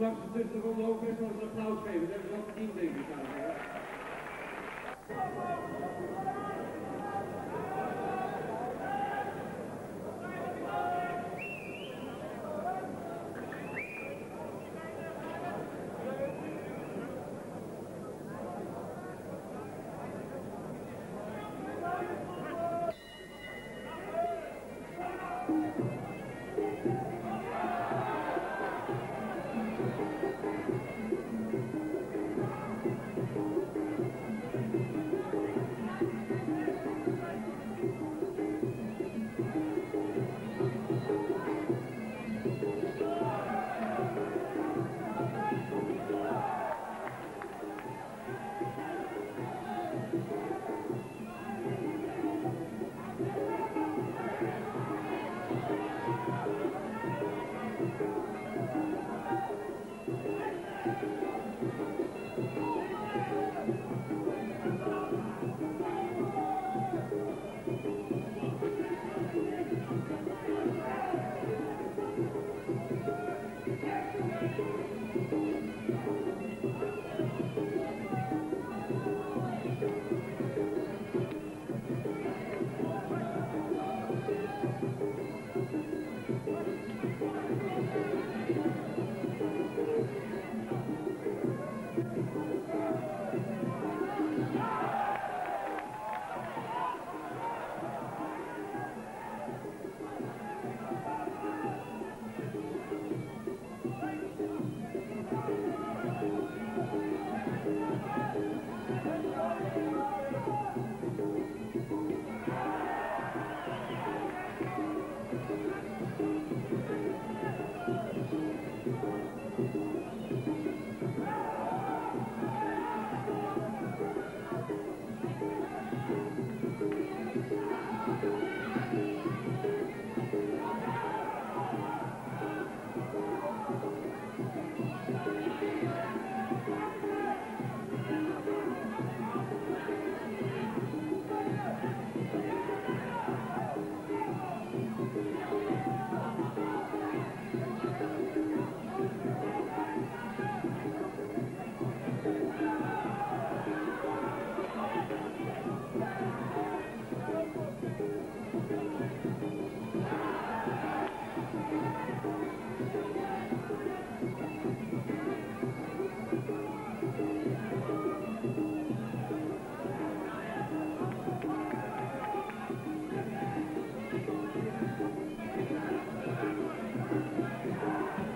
mag ze tussen de ook best wel een applaus geven. Dat hebben ze wel verdiend, denk ik. Thank you.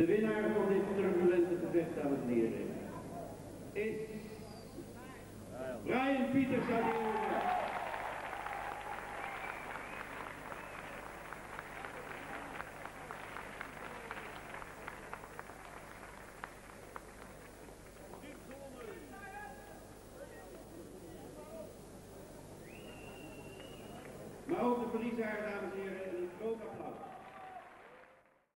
De winnaar van dit turbulente gevecht, dames en heren, is Brian Pieters